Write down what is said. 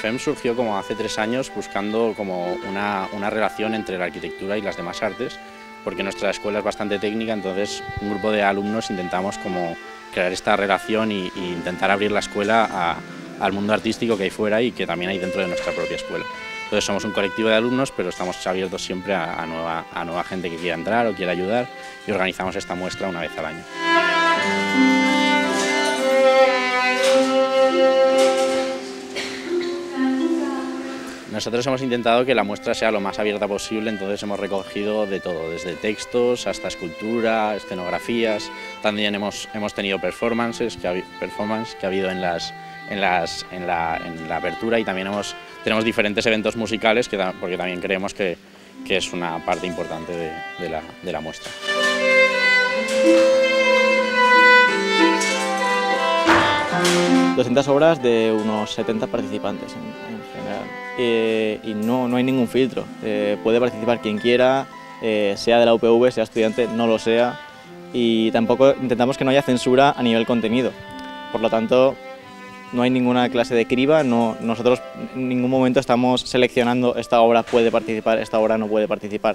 FEM surgió como hace tres años buscando como una, una relación entre la arquitectura y las demás artes, porque nuestra escuela es bastante técnica, entonces un grupo de alumnos intentamos como crear esta relación e intentar abrir la escuela al mundo artístico que hay fuera y que también hay dentro de nuestra propia escuela. Entonces somos un colectivo de alumnos, pero estamos abiertos siempre a, nueva, a nueva gente que quiera entrar o quiera ayudar y organizamos esta muestra una vez al año. Nosotros hemos intentado que la muestra sea lo más abierta posible, entonces hemos recogido de todo, desde textos hasta escultura, escenografías, también hemos, tenido performances que, ha, habido en, la, apertura y también hemos, tenemos diferentes eventos musicales que, porque también creemos que, es una parte importante de la muestra. 200 obras de unos 70 participantes en, general. Eh, y no, no, hay ningún filtro. Eh, puede participar quien quiera, eh, sea de la UPV, sea estudiante, no lo sea. Y tampoco intentamos que no haya censura a nivel contenido. Por lo tanto, no hay ninguna clase de criba, no, nosotros en ningún momento estamos seleccionando esta obra puede participar, esta obra no puede participar.